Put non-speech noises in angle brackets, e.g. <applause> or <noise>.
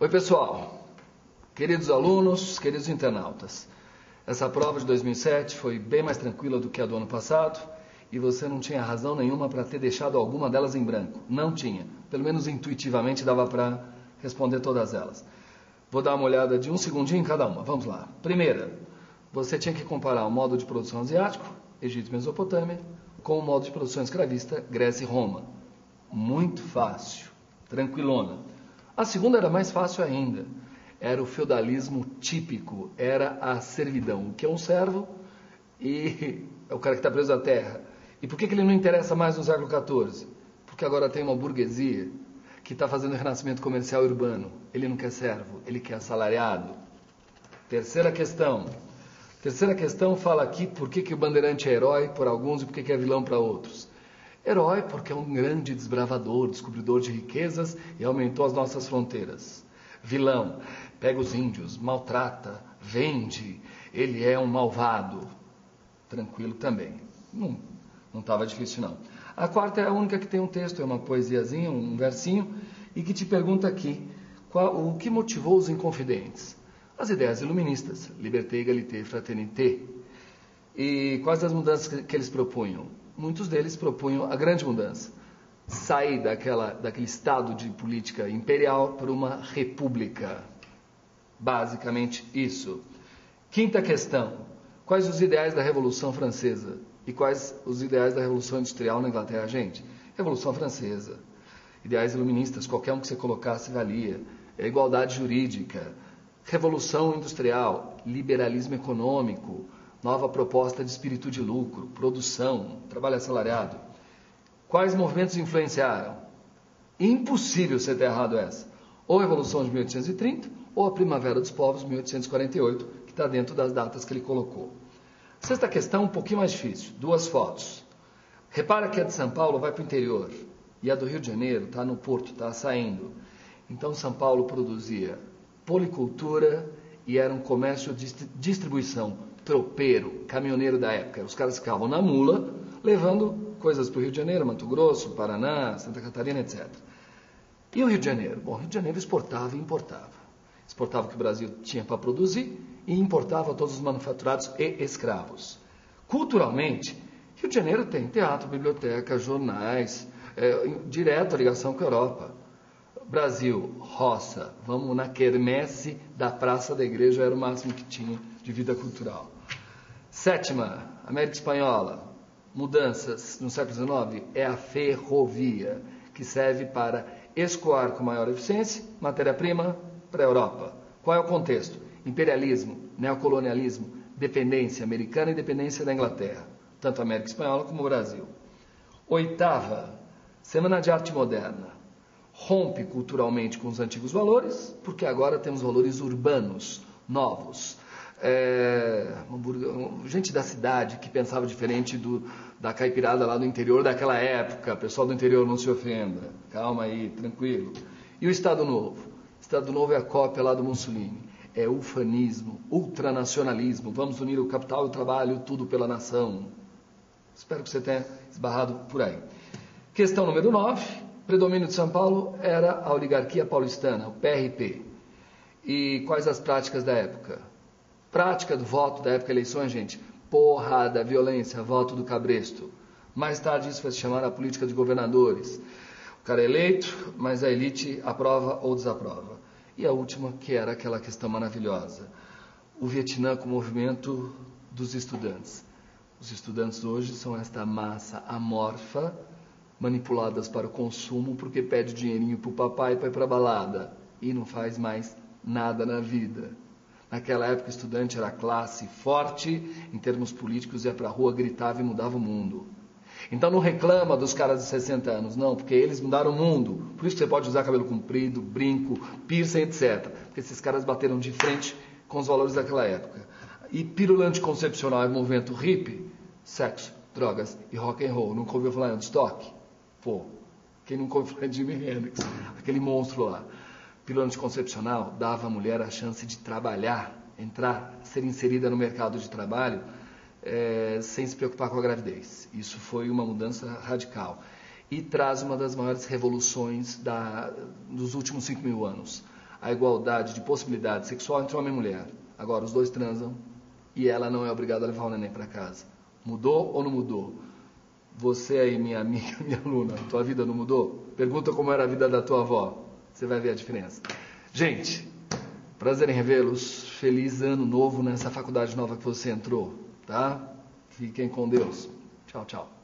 Oi, pessoal. Queridos alunos, queridos internautas. Essa prova de 2007 foi bem mais tranquila do que a do ano passado e você não tinha razão nenhuma para ter deixado alguma delas em branco. Não tinha. Pelo menos intuitivamente dava para responder todas elas. Vou dar uma olhada de um segundinho em cada uma. Vamos lá. Primeira, você tinha que comparar o modo de produção asiático, Egito e Mesopotâmia, com o modo de produção escravista, Grécia e Roma. Muito fácil, tranquilona. A segunda era mais fácil ainda. Era o feudalismo típico, era a servidão. O que é um servo e é o cara que está preso à terra. E por que, que ele não interessa mais no século XIV? Porque agora tem uma burguesia que está fazendo renascimento comercial urbano. Ele não quer servo, ele quer assalariado. Terceira questão. Terceira questão fala aqui por que, que o bandeirante é herói por alguns e por que, que é vilão para outros. Herói porque é um grande desbravador, descobridor de riquezas e aumentou as nossas fronteiras. Vilão, pega os índios, maltrata, vende, ele é um malvado. Tranquilo também. Não estava difícil não. A quarta é a única que tem um texto, é uma poesiazinha, um versinho, e que te pergunta aqui qual, o que motivou os inconfidentes. As ideias iluministas, liberté, égalité, fraternité. E quais as mudanças que eles propunham? Muitos deles propunham a grande mudança. Sair daquela, daquele estado de política imperial para uma república. Basicamente isso. Quinta questão: quais os ideais da Revolução Francesa? E quais os ideais da Revolução Industrial na Inglaterra? Gente, Revolução Francesa. Ideais iluministas, qualquer um que você colocasse valia. É igualdade jurídica. Revolução Industrial, liberalismo econômico, nova proposta de espírito de lucro, produção, trabalho assalariado. Quais movimentos influenciaram? Impossível ser ter errado essa. Ou a Revolução de 1830, ou a Primavera dos Povos, 1848, que está dentro das datas que ele colocou. Sexta questão, um pouquinho mais difícil. Duas fotos. Repara que a de São Paulo vai para o interior e a do Rio de Janeiro está no porto, está saindo. Então São Paulo produzia policultura e era um comércio de distribuição tropeiro, caminhoneiro da época. Os caras ficavam na mula, levando coisas para o Rio de Janeiro, Mato Grosso, Paraná, Santa Catarina, etc. E o Rio de Janeiro? Bom, o Rio de Janeiro exportava e importava. Exportava o que o Brasil tinha para produzir e importava todos os manufaturados e escravos. Culturalmente, Rio de Janeiro tem teatro, biblioteca, jornais, é, direto a ligação com a Europa. Brasil, roça, vamos na quermesse da Praça da Igreja, era o máximo que tinha de vida cultural. Sétima, América Espanhola, mudanças no século XIX, é a ferrovia, que serve para escoar com maior eficiência matéria-prima para a Europa. Qual é o contexto? Imperialismo, neocolonialismo, dependência americana e dependência da Inglaterra, tanto a América Espanhola como o Brasil. Oitava, Semana de Arte Moderna. Rompe culturalmente com os antigos valores, porque agora temos valores urbanos, novos, é, gente da cidade que pensava diferente do, da caipirada lá do interior daquela época. Pessoal do interior, não se ofenda. Calma aí, tranquilo. E o Estado Novo? O Estado Novo é a cópia lá do Mussolini. É ufanismo, ultranacionalismo. Vamos unir o capital e o trabalho, tudo pela nação. Espero que você tenha esbarrado por aí. Questão número 9. Predomínio de São Paulo era a oligarquia paulistana, o PRP. E quais as práticas da época? Prática do voto da época eleições, gente, porrada, violência, voto do cabresto. Mais tarde isso vai se chamar a política de governadores. O cara é eleito, mas a elite aprova ou desaprova. E a última, que era aquela questão maravilhosa. O Vietnã com o movimento dos estudantes. Os estudantes hoje são esta massa amorfa, manipuladas para o consumo, porque pede dinheirinho para o papai para ir para balada e não faz mais nada na vida. Naquela época, estudante era classe forte em termos políticos, ia para a rua, gritava e mudava o mundo. Então não reclama dos caras de 60 anos, não, porque eles mudaram o mundo. Por isso você pode usar cabelo comprido, brinco, piercing, etc. Porque esses caras bateram de frente com os valores daquela época. E pílula anticoncepcional é movimento hippie, sexo, drogas e rock and roll. Nunca ouviu falar em Woodstock? Pô, quem nunca ouviu falar em Jimi Hendrix? Aquele monstro lá pílula anticoncepcional dava à mulher a chance de trabalhar, entrar, ser inserida no mercado de trabalho é, sem se preocupar com a gravidez. Isso foi uma mudança radical. E traz uma das maiores revoluções da, dos últimos 5 mil anos. a igualdade de possibilidade sexual entre homem e mulher. Agora, os dois transam e ela não é obrigada a levar o neném para casa. Mudou ou não mudou? Você aí, minha amiga, <laughs> minha aluna, tua vida não mudou? Pergunta como era a vida da tua avó. Você vai ver a diferença. Gente, prazer em revê-los. Feliz ano novo nessa faculdade nova que você entrou, tá? Fiquem com Deus. Tchau, tchau.